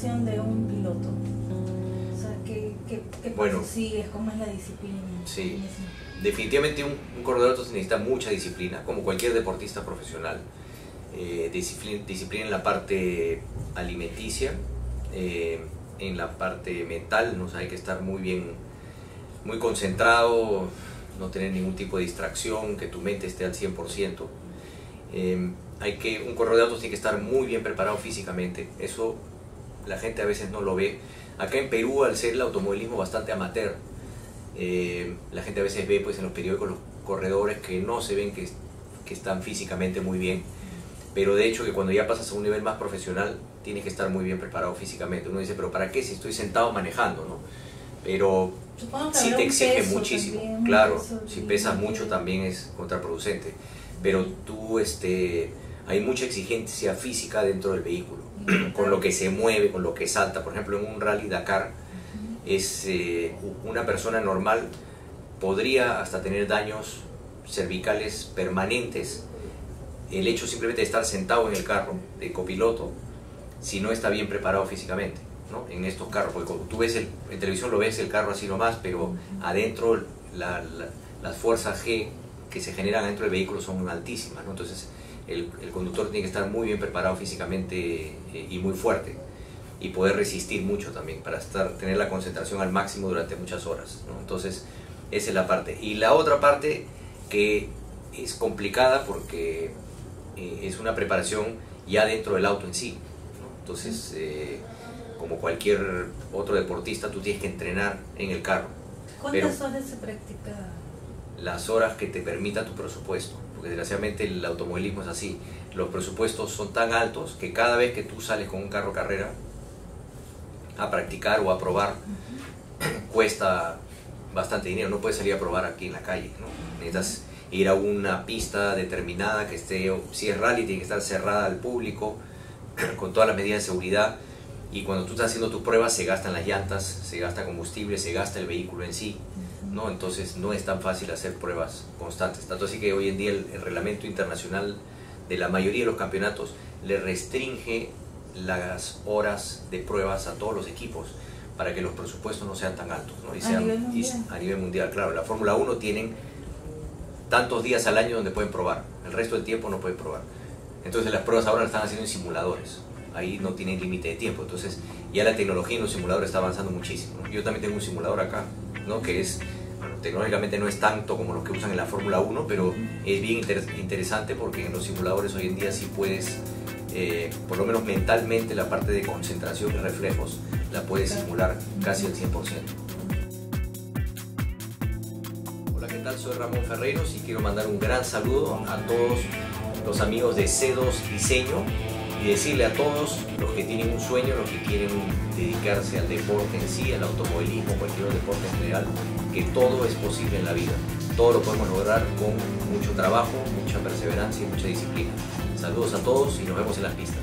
de un piloto? O sea, ¿qué, qué, qué bueno, ¿Cómo es la disciplina? Sí, definitivamente un, un corredor necesita mucha disciplina, como cualquier deportista profesional. Eh, disciplina, disciplina, en la parte alimenticia, eh, en la parte mental, ¿no? Hay que estar muy bien, muy concentrado, no tener ningún tipo de distracción, que tu mente esté al 100%. Eh, hay que, un corredor de autos tiene que estar muy bien preparado físicamente. Eso la gente a veces no lo ve. Acá en Perú, al ser el automovilismo bastante amateur, eh, la gente a veces ve pues, en los periódicos los corredores que no se ven que, que están físicamente muy bien. Pero de hecho que cuando ya pasas a un nivel más profesional, tienes que estar muy bien preparado físicamente. Uno dice, pero ¿para qué si estoy sentado manejando? ¿no? Pero sí te exige muchísimo. claro, si pesas mucho también es contraproducente. Pero tú, este, hay mucha exigencia física dentro del vehículo, con lo que se mueve, con lo que salta. Por ejemplo, en un rally Dakar, es eh, una persona normal podría hasta tener daños cervicales permanentes el hecho simplemente de estar sentado en el carro de copiloto si no está bien preparado físicamente ¿no? en estos carros porque tú ves el, en televisión lo ves el carro así nomás pero adentro las fuerzas G que se generan dentro del vehículo son altísimas ¿no? entonces el, el, conductor tiene que estar muy bien preparado físicamente eh, y muy fuerte y poder resistir mucho también para estar, tener la concentración al máximo durante muchas horas. ¿no? Entonces, esa es la parte. Y la otra parte que es complicada porque eh, es una preparación ya dentro del auto en sí. ¿no? Entonces, eh, como cualquier otro deportista, tú tienes que entrenar en el carro. ¿Cuántas horas se practica? Las horas que te permita tu presupuesto, porque desgraciadamente el automovilismo es así. Los presupuestos son tan altos que cada vez que tú sales con un carro carrera, a practicar o a probar cuesta bastante dinero. No puedes salir a probar aquí en la calle. ¿no? Necesitas ir a una pista determinada que esté, si es rally, tiene que estar cerrada al público con todas las medidas de seguridad. Y cuando tú estás haciendo tus pruebas se gastan las llantas, se gasta combustible, se gasta el vehículo en sí. ¿no? Entonces no es tan fácil hacer pruebas constantes. Tanto así que hoy en día el, el reglamento internacional de la mayoría de los campeonatos le restringe las horas de pruebas a todos los equipos para que los presupuestos no sean tan altos. ¿no? Y a, nivel y a, nivel mundial, claro. La Fórmula 1 tienen tantos días al año donde pueden probar, el resto del tiempo no pueden probar. Entonces las pruebas ahora las están haciendo en simuladores, ahí no tienen límite de tiempo. Entonces ya la tecnología en los simuladores está avanzando muchísimo. Yo también tengo un simulador acá, ¿no? que es, bueno, tecnológicamente no es tanto como los que usan en la Fórmula 1, pero es bien inter interesante porque en los simuladores hoy en día sí puedes eh, por lo menos mentalmente, la parte de concentración y reflejos la puedes simular casi al 100%. Hola, ¿qué tal? Soy Ramón Ferreiros y quiero mandar un gran saludo a todos los amigos de C2 Diseño y decirle a todos los que tienen un sueño, los que quieren dedicarse al deporte en sí, al automovilismo, cualquier deporte en general, que todo es posible en la vida. Todo lo podemos lograr con mucho trabajo, mucha perseverancia y mucha disciplina. Saludos a todos y nos vemos en las pistas.